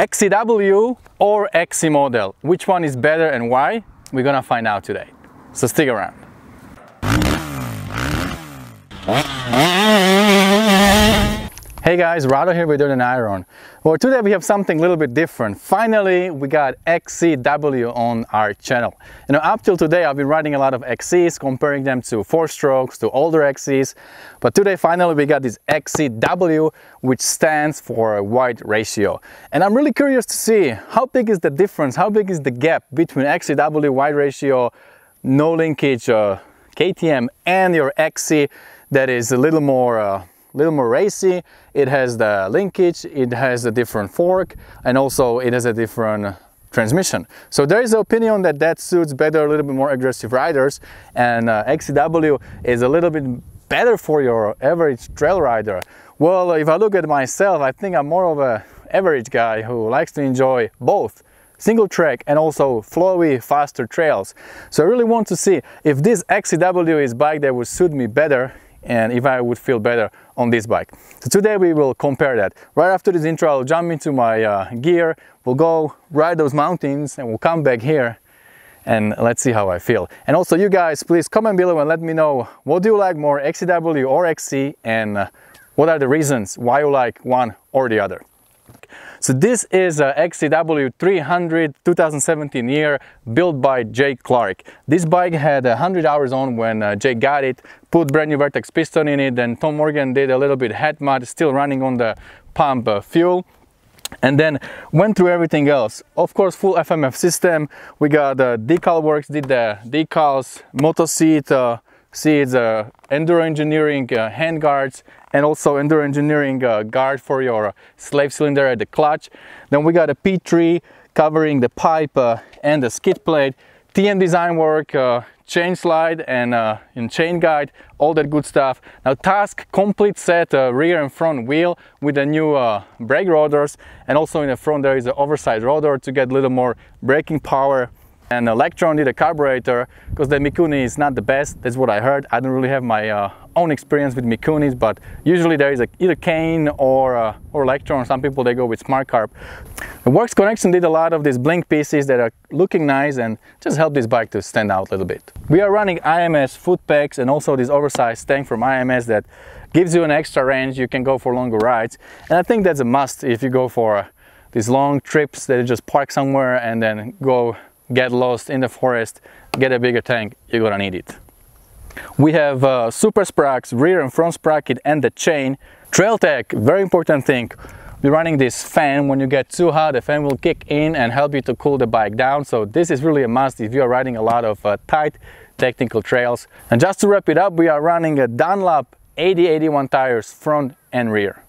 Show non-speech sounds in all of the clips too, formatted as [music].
XCW or XC model? Which one is better and why? We're gonna find out today. So stick around. Hey guys, Rado here with Dirt Iron. Well, today we have something a little bit different. Finally, we got XCW on our channel. You know, up till today, I've been riding a lot of XCs, comparing them to four strokes, to older XCs. But today, finally, we got this XCW, which stands for a wide ratio. And I'm really curious to see how big is the difference, how big is the gap between XCW wide ratio, no linkage uh, KTM and your XC that is a little more uh, little more racy. It has the linkage, it has a different fork, and also it has a different transmission. So there is an opinion that that suits better a little bit more aggressive riders, and uh, XCW is a little bit better for your average trail rider. Well, if I look at myself, I think I'm more of a average guy who likes to enjoy both single track and also flowy faster trails so I really want to see if this XCW is bike that would suit me better and if I would feel better on this bike. So today we will compare that. Right after this intro I'll jump into my uh, gear, we'll go ride those mountains and we'll come back here and let's see how I feel. And also you guys please comment below and let me know what do you like more XCW or XC and uh, what are the reasons why you like one or the other. So this is a XCW 300 2017 year built by Jake Clark. This bike had 100 hours on when uh, Jake got it, put brand new Vertex piston in it, then Tom Morgan did a little bit head mod, still running on the pump uh, fuel and then went through everything else of course full fmf system we got the uh, decal works did the decals moto seat uh, seats uh, enduro engineering uh, hand guards and also Enduro Engineering uh, guard for your slave cylinder at the clutch. Then we got a P3 covering the pipe uh, and the skid plate, TM design work, uh, chain slide and, uh, chain guide, all that good stuff. Now Tusk complete set uh, rear and front wheel with the new uh, brake rotors and also in the front there is an oversized rotor to get a little more braking power and Lectron did a carburetor because the Mikuni is not the best, that's what I heard. I don't really have my uh, own experience with Mikunis, but usually there is a, either Keihin or, uh, or Lectron. Some people they go with Smart Carb. The Works Connection did a lot of these blink pieces that are looking nice and just help this bike to stand out a little bit. We are running IMS foot pegs and also this oversized tank from IMS that gives you an extra range. You can go for longer rides. And I think that's a must if you go for uh, these long trips that you just park somewhere and then go get lost in the forest, get a bigger tank, you're gonna need it. We have uh, Supersprox, rear and front sprocket and the chain. Trail tech, very important thing. We're running this fan. When you get too hot, the fan will kick in and help you to cool the bike down. So this is really a must if you are riding a lot of uh, tight technical trails. And just to wrap it up, we are running a Dunlop 8081 tires front and rear.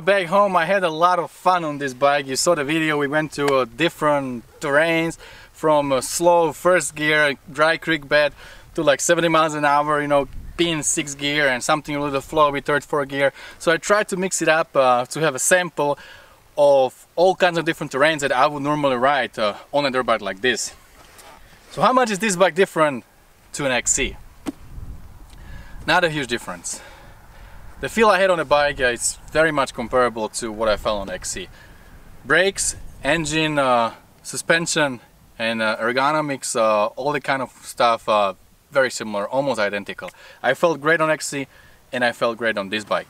Back home. I had a lot of fun on this bike. You saw the video, we went to uh, different terrains from a slow first gear, dry creek bed to like 70 miles an hour, you know, being sixth gear and something a little flowy third, fourth gear. So I tried to mix it up uh, to have a sample of all kinds of different terrains that I would normally ride uh, on a dirt bike like this. So how much is this bike different to an XC? Not a huge difference. The feel I had on the bike uh, is very much comparable to what I felt on XC. Brakes, engine, uh, suspension and uh, ergonomics, uh, all the kind of stuff uh, very similar, almost identical. I felt great on XC and I felt great on this bike.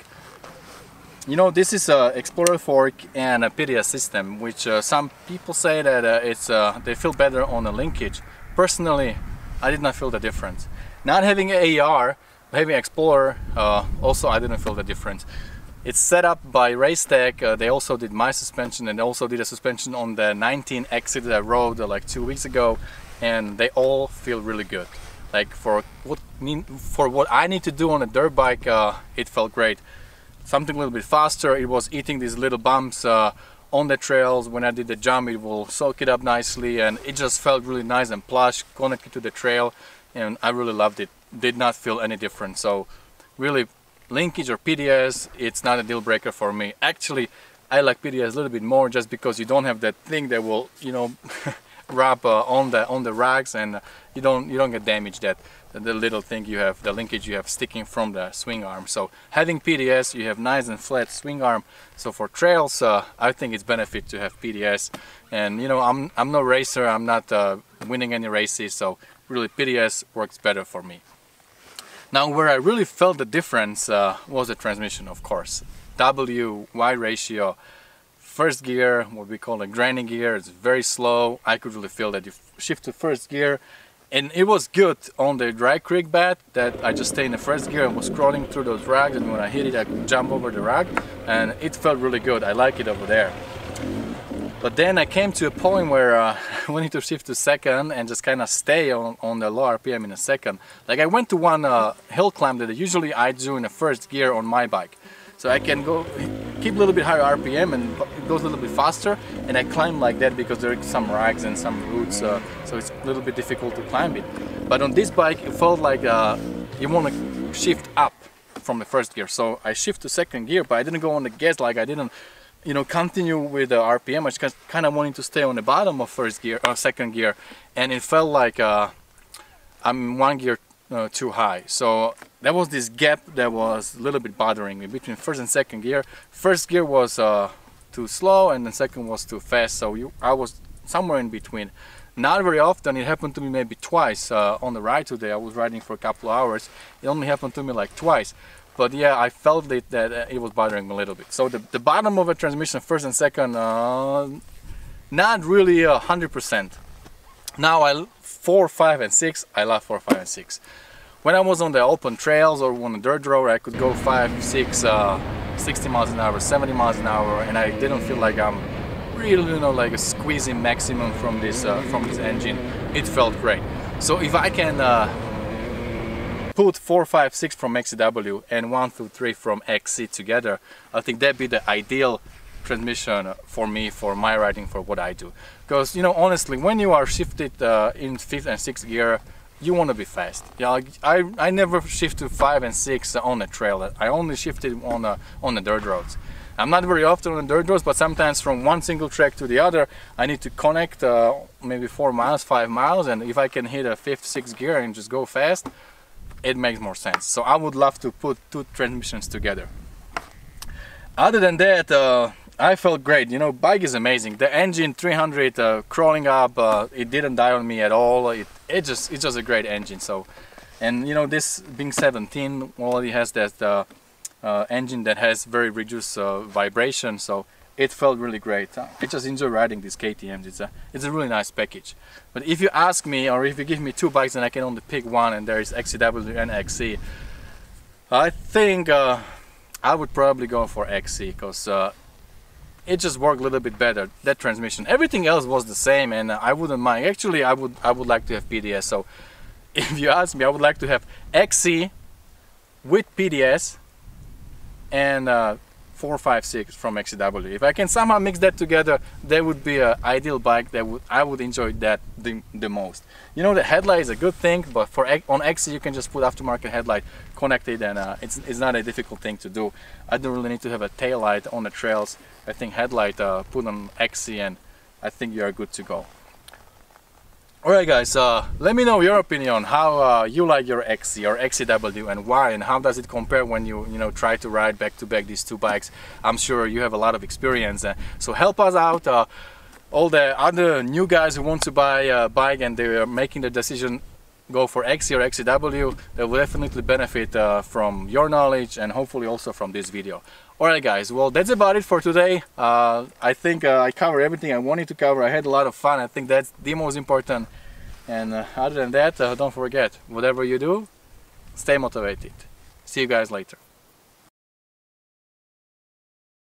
You know, this is a Explorer fork and a PDS system, which uh, some people say that it's they feel better on the linkage. Personally, I did not feel the difference. Not having AR Having Explorer, uh, also I didn't feel the difference. It's set up by Racetech. Uh, they also did my suspension and also did a suspension on the 19 exit that I rode uh, like two weeks ago, and they all feel really good. Like for what for what I need to do on a dirt bike, uh, it felt great. Something a little bit faster. It was eating these little bumps uh, on the trails. When I did the jump, it will soak it up nicely, and it just felt really nice and plush, connected to the trail, and I really loved it did not feel any different. So really linkage or PDS, it's not a deal breaker for me. Actually, I like PDS a little bit more just because you don't have that thing that will, you know, [laughs] wrap uh, on the on the rags and you don't you don't get damaged that the little thing you have the linkage you have sticking from the swing arm. So having PDS you have nice and flat swing arm. So for trails uh, I think it's benefit to have PDS and you know I'm I'm no racer. I'm not uh, winning any races. So really PDS works better for me now where I really felt the difference uh, was the transmission of course. W-Y ratio, first gear, what we call a granny gear, it's very slow. I could really feel that you shift to first gear and it was good on the dry creek bed that I just stayed in the first gear and was crawling through those rags and when I hit it I could jump over the rag and it felt really good. I like it over there. But then I came to a point where uh, [laughs] I wanted to shift to second and just kind of stay on, on the low RPM in a second. Like I went to one uh, hill climb that usually I do in the first gear on my bike. So I can go keep a little bit higher RPM and it goes a little bit faster and I climb like that because there are some rags and some roots uh, so it's a little bit difficult to climb it. But on this bike it felt like uh, you want to shift up from the first gear. So I shift to second gear but I didn't go on the gas like I didn't you know continue with the RPM. I was kind of wanting to stay on the bottom of first gear or uh, second gear, and it felt like uh, I'm one gear uh, too high. So there was this gap that was a little bit bothering me between first and second gear. First gear was uh, too slow, and the second was too fast. So you, I was somewhere in between. Not very often. It happened to me maybe twice uh, on the ride today. I was riding for a couple of hours. It only happened to me like twice but yeah I felt it that uh, it was bothering me a little bit. So the, the bottom of a transmission first and second uh, not really a hundred percent. Now I four five and six I love four five and six. When I was on the open trails or on a dirt road I could go five six uh, 60 miles an hour 70 miles an hour and I didn't feel like I'm really you know like a squeezing maximum from this uh, from this engine. It felt great. So if I can uh, put 4, 5, 6 from XCW and 1 through 3 from XC together, I think that'd be the ideal transmission for me, for my riding, for what I do. Because, you know, honestly, when you are shifted uh, in 5th and 6th gear, you want to be fast. Yeah, I, I never shift to 5 and 6 on a trail. I only shifted on, a, on the dirt roads. I'm not very often on dirt roads, but sometimes from one single track to the other, I need to connect uh, maybe 4 miles, 5 miles, and if I can hit a 5th, 6th gear and just go fast, it makes more sense. So I would love to put two transmissions together. Other than that, uh, I felt great. You know, bike is amazing. The engine 300 uh, crawling up, uh, it didn't die on me at all. It, it just it's just a great engine. So, and you know, this being 17 already has that uh, uh, engine that has very reduced uh, vibration. So it felt really great. I just enjoy riding these KTM's. It's a it's a really nice package. But if you ask me, or if you give me two bikes and I can only pick one, and there is XCW and XC, I think uh, I would probably go for XC because uh, it just worked a little bit better. That transmission, everything else was the same, and I wouldn't mind. Actually, I would I would like to have PDS. So [laughs] if you ask me, I would like to have XC with PDS and uh, 456 from XCW. If I can somehow mix that together, that would be an ideal bike that would I would enjoy that the, the most. You know, the headlight is a good thing, but for on XC you can just put aftermarket headlight connected and uh, it's, it's not a difficult thing to do. I don't really need to have a tail light on the trails. I think headlight uh, put on XC and I think you are good to go. Alright guys, uh, let me know your opinion how uh, you like your XC or XCW and why and how does it compare when you you know try to ride back to back these two bikes. I'm sure you have a lot of experience uh, so help us out. Uh, all the other new guys who want to buy a bike and they are making the decision go for XC or XCW, they will definitely benefit uh, from your knowledge and hopefully also from this video. Alright guys, well that's about it for today. Uh, I think uh, I covered everything I wanted to cover. I had a lot of fun. I think that's the most important. And uh, other than that, uh, don't forget, whatever you do, stay motivated. See you guys later.